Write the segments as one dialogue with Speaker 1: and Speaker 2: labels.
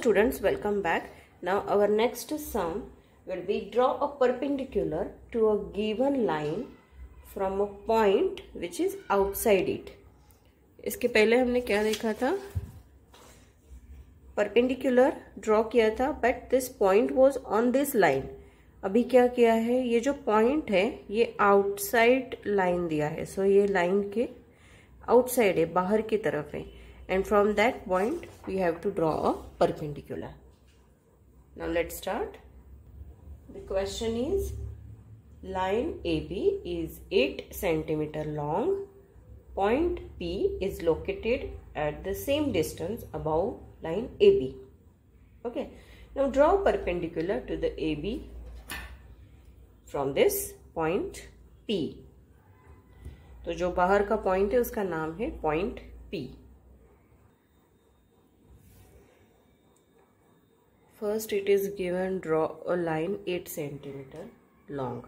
Speaker 1: students welcome back now our next sum will be draw a perpendicular to a given line from a point which is outside it इसके पहले हमने क्या देखा था perpendicular draw किया था but this point was on this line अभी क्या किया है ये जो पॉइंट है ये आउटसाइड लाइन दिया है सो so ये लाइन के आउटसाइड है बाहर की तरफ़ है and from that point we have to draw a perpendicular. Now let's start. The question is line AB is 8 centimeter long. Point P is located at the same distance above line AB. Okay. Now draw perpendicular to the AB from this point P. तो जो बाहर का point है उसका नाम है point P. first it is given draw a line 8 centimeter long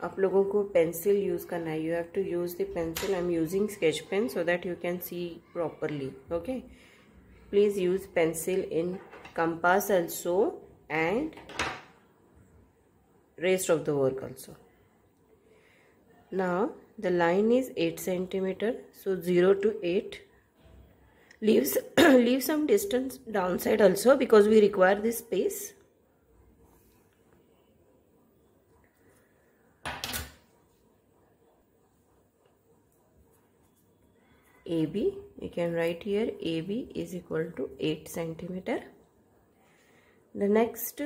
Speaker 1: आप लोगों को पेंसिल यूज़ करना है you have to use the pencil I am using sketch pen so that you can see properly okay please use pencil in compass also and rest of the work also now the line is 8 centimeter so 0 to 8 leaves leave some distance downside also because we require this space. AB you can write here AB is equal to 8 centimeter. The next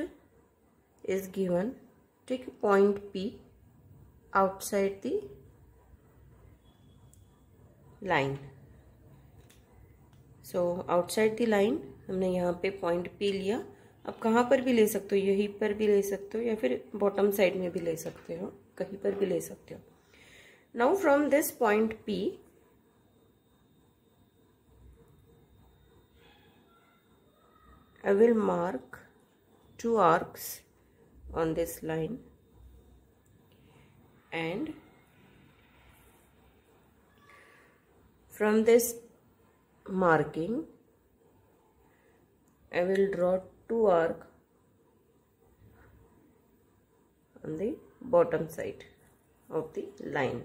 Speaker 1: is given take point P outside the line so outside the line हमने यहाँ पे point P लिया। अब कहाँ पर भी ले सकते हो, यहीं पर भी ले सकते हो या फिर बॉटम साइड में भी ले सकते हो, कहीं पर भी ले सकते हो। Now from this point P I will mark two arcs on this line and from this marking. I will draw two arc on the bottom side of the line.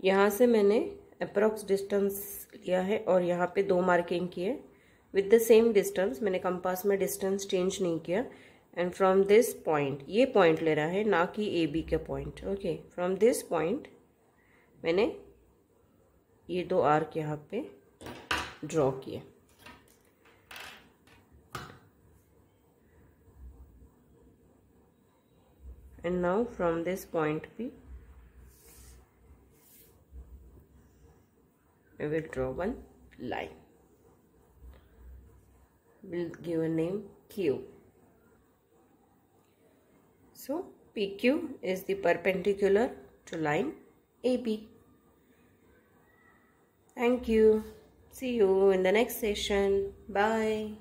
Speaker 1: यहाँ से मैंने अप्रॉक्स डिस्टेंस लिया है और यहाँ पे दो marking किए विद द सेम डिस्टेंस मैंने कंपास में डिस्टेंस चेंज नहीं किया. एंड फ्रॉम दिस पॉइंट ये पॉइंट ले रहा है, ना कि ए बी का point okay from this point मैंने ये दो आर्क यहाँ पे ड्रॉ किए and now from this point भी I will draw one line. We'll give a name Q. So PQ is the perpendicular to line AB. Thank you. See you in the next session. Bye.